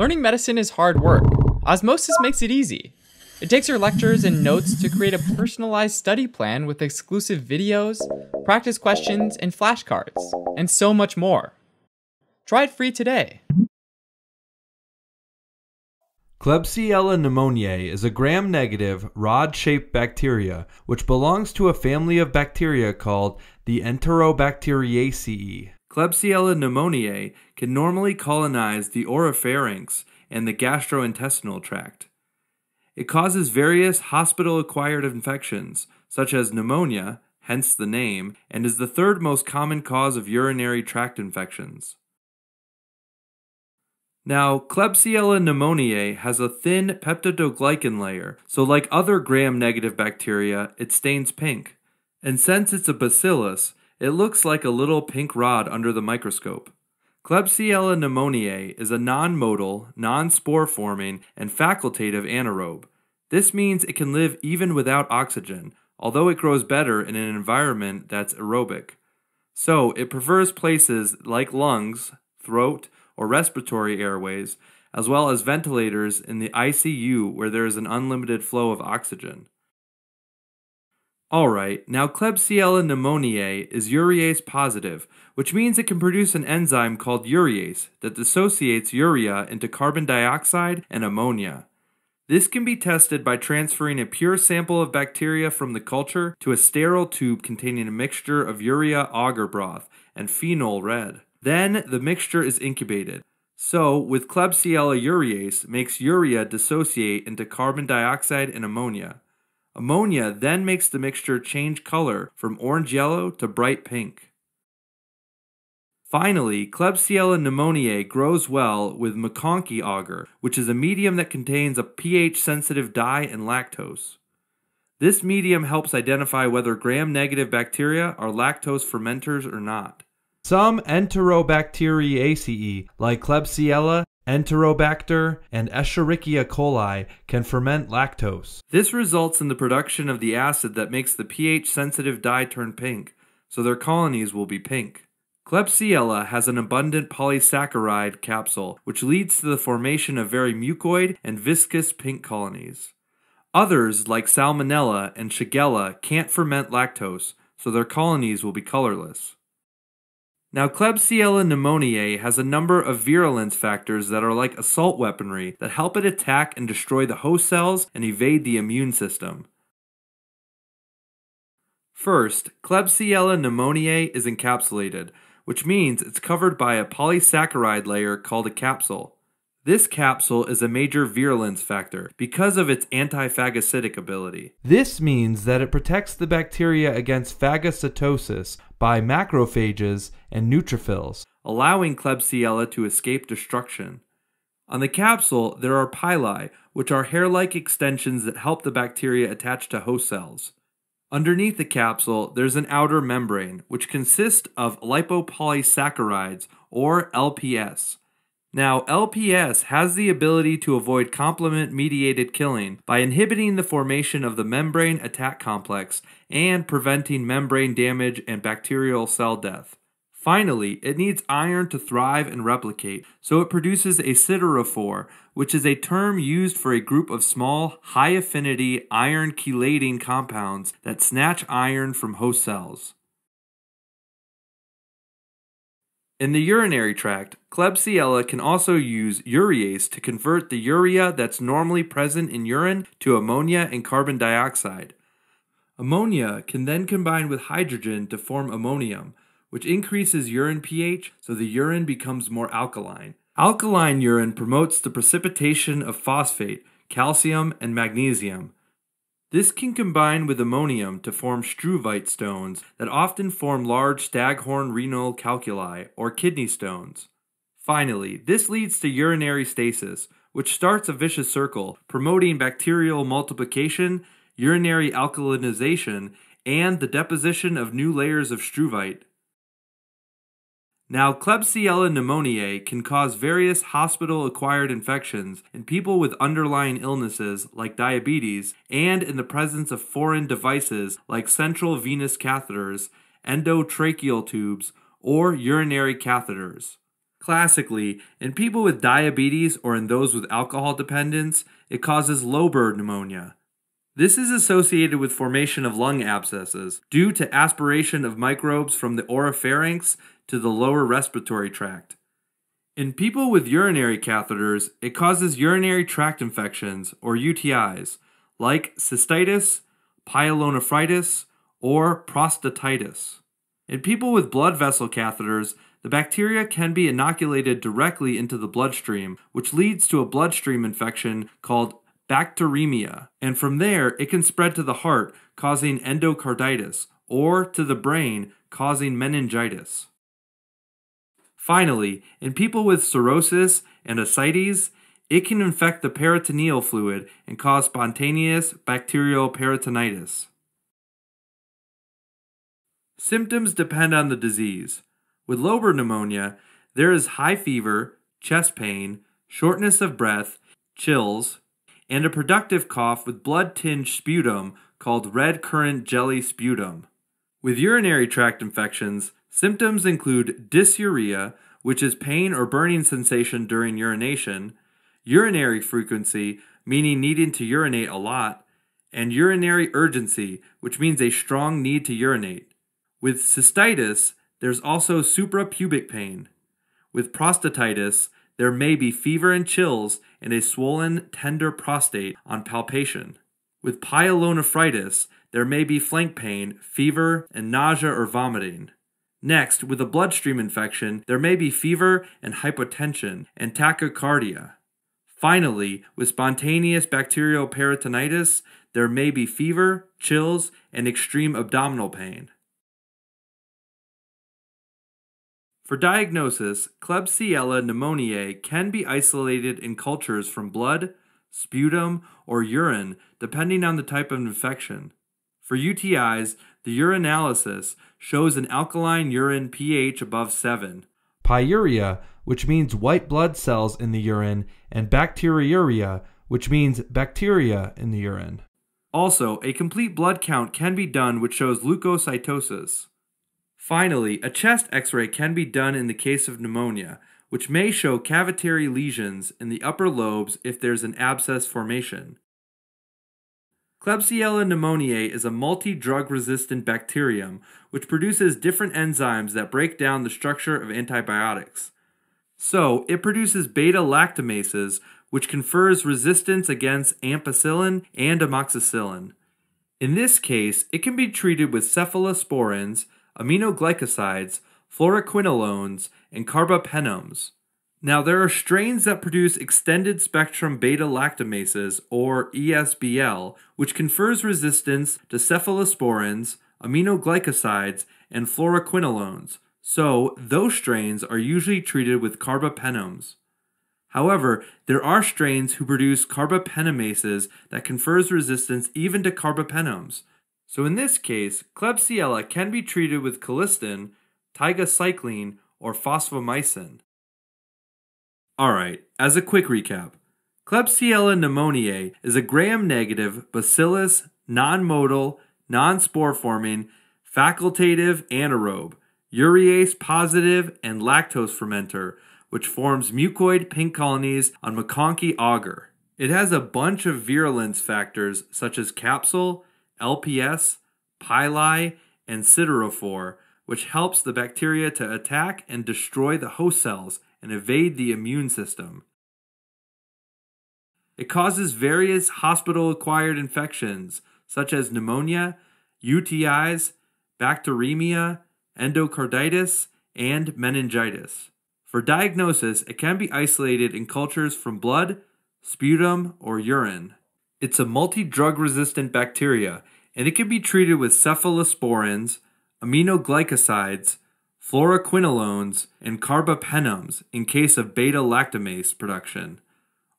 Learning medicine is hard work. Osmosis makes it easy. It takes your lectures and notes to create a personalized study plan with exclusive videos, practice questions, and flashcards, and so much more. Try it free today. Klebsiella pneumoniae is a gram-negative, rod-shaped bacteria which belongs to a family of bacteria called the Enterobacteriaceae. Klebsiella pneumoniae can normally colonize the oropharynx and the gastrointestinal tract. It causes various hospital acquired infections, such as pneumonia, hence the name, and is the third most common cause of urinary tract infections. Now, Klebsiella pneumoniae has a thin peptidoglycan layer, so like other gram-negative bacteria, it stains pink. And since it's a bacillus, it looks like a little pink rod under the microscope. Klebsiella pneumoniae is a non-motile, non-spore-forming, and facultative anaerobe. This means it can live even without oxygen, although it grows better in an environment that's aerobic. So, it prefers places like lungs, throat, or respiratory airways, as well as ventilators in the ICU where there is an unlimited flow of oxygen. Alright, now Klebsiella pneumoniae is urease positive, which means it can produce an enzyme called urease that dissociates urea into carbon dioxide and ammonia. This can be tested by transferring a pure sample of bacteria from the culture to a sterile tube containing a mixture of urea agar broth and phenol red. Then the mixture is incubated. So, with Klebsiella urease makes urea dissociate into carbon dioxide and ammonia. Ammonia then makes the mixture change color from orange yellow to bright pink. Finally, Klebsiella pneumoniae grows well with MacConkey agar, which is a medium that contains a pH sensitive dye and lactose. This medium helps identify whether gram negative bacteria are lactose fermenters or not. Some Enterobacteriaceae, like Klebsiella, Enterobacter, and Escherichia coli, can ferment lactose. This results in the production of the acid that makes the pH sensitive dye turn pink, so their colonies will be pink. Klebsiella has an abundant polysaccharide capsule, which leads to the formation of very mucoid and viscous pink colonies. Others, like Salmonella and Shigella, can't ferment lactose, so their colonies will be colorless. Now, Klebsiella pneumoniae has a number of virulence factors that are like assault weaponry that help it attack and destroy the host cells and evade the immune system. First, Klebsiella pneumoniae is encapsulated, which means it's covered by a polysaccharide layer called a capsule. This capsule is a major virulence factor because of its antiphagocytic ability. This means that it protects the bacteria against phagocytosis by macrophages and neutrophils, allowing Klebsiella to escape destruction. On the capsule, there are pili, which are hair like extensions that help the bacteria attach to host cells. Underneath the capsule, there's an outer membrane, which consists of lipopolysaccharides, or LPS. Now, LPS has the ability to avoid complement mediated killing by inhibiting the formation of the membrane attack complex and preventing membrane damage and bacterial cell death. Finally, it needs iron to thrive and replicate, so it produces a siderophore, which is a term used for a group of small, high affinity iron chelating compounds that snatch iron from host cells. In the urinary tract, Klebsiella can also use urease to convert the urea that's normally present in urine to ammonia and carbon dioxide. Ammonia can then combine with hydrogen to form ammonium, which increases urine pH so the urine becomes more alkaline. Alkaline urine promotes the precipitation of phosphate, calcium, and magnesium, this can combine with ammonium to form struvite stones that often form large staghorn renal calculi or kidney stones. Finally, this leads to urinary stasis, which starts a vicious circle promoting bacterial multiplication, urinary alkalinization, and the deposition of new layers of struvite. Now, Klebsiella pneumoniae can cause various hospital acquired infections in people with underlying illnesses like diabetes and in the presence of foreign devices like central venous catheters, endotracheal tubes, or urinary catheters. Classically, in people with diabetes or in those with alcohol dependence, it causes lobar pneumonia. This is associated with formation of lung abscesses due to aspiration of microbes from the oropharynx to the lower respiratory tract. In people with urinary catheters, it causes urinary tract infections or UTIs like cystitis, pyelonephritis, or prostatitis. In people with blood vessel catheters, the bacteria can be inoculated directly into the bloodstream, which leads to a bloodstream infection called bacteremia, and from there it can spread to the heart, causing endocarditis, or to the brain, causing meningitis. Finally, in people with cirrhosis and ascites, it can infect the peritoneal fluid and cause spontaneous bacterial peritonitis. Symptoms depend on the disease. With lobar pneumonia, there is high fever, chest pain, shortness of breath, chills, and a productive cough with blood tinged sputum called red currant jelly sputum. With urinary tract infections, symptoms include dysuria, which is pain or burning sensation during urination, urinary frequency, meaning needing to urinate a lot, and urinary urgency, which means a strong need to urinate. With cystitis, there's also suprapubic pain. With prostatitis, there may be fever and chills and a swollen, tender prostate on palpation. With pyelonephritis, there may be flank pain, fever, and nausea or vomiting. Next, with a bloodstream infection, there may be fever and hypotension and tachycardia. Finally, with spontaneous bacterial peritonitis, there may be fever, chills, and extreme abdominal pain. For diagnosis, Klebsiella pneumoniae can be isolated in cultures from blood, sputum, or urine, depending on the type of infection. For UTIs, the urinalysis shows an alkaline urine pH above 7. Pyuria, which means white blood cells in the urine, and bacteriuria, which means bacteria in the urine. Also, a complete blood count can be done which shows leukocytosis. Finally, a chest x ray can be done in the case of pneumonia, which may show cavitary lesions in the upper lobes if there's an abscess formation. Klebsiella pneumoniae is a multi drug resistant bacterium which produces different enzymes that break down the structure of antibiotics. So, it produces beta lactamases, which confers resistance against ampicillin and amoxicillin. In this case, it can be treated with cephalosporins, aminoglycosides, fluoroquinolones, and carbapenems. Now, there are strains that produce extended spectrum beta lactamases, or ESBL, which confers resistance to cephalosporins, aminoglycosides, and fluoroquinolones, so those strains are usually treated with carbapenems. However, there are strains who produce carbapenemases that confers resistance even to carbapenems, so in this case, Klebsiella can be treated with colistin, tigecycline, or fosfomycin. Alright, as a quick recap, Klebsiella pneumoniae is a gram-negative bacillus, non-motile, non-spore forming, facultative anaerobe, urease positive, and lactose fermenter, which forms mucoid pink colonies on MacConkey agar. It has a bunch of virulence factors such as capsule, LPS, pili, and siderophore, which helps the bacteria to attack and destroy the host cells and evade the immune system. It causes various hospital acquired infections such as pneumonia, UTIs, bacteremia, endocarditis, and meningitis. For diagnosis, it can be isolated in cultures from blood, sputum, or urine. It's a multi drug resistant bacteria and it can be treated with cephalosporins, aminoglycosides, fluoroquinolones, and carbapenems in case of beta lactamase production.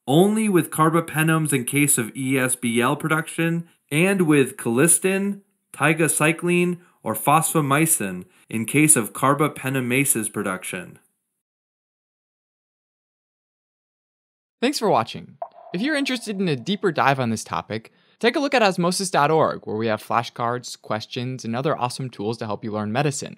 Only with carbapenems in case of ESBL production, and with colistin, tigecycline, or fosfomycin in case of carbapenemases production. Thanks for watching. If you're interested in a deeper dive on this topic, take a look at osmosis.org, where we have flashcards, questions, and other awesome tools to help you learn medicine.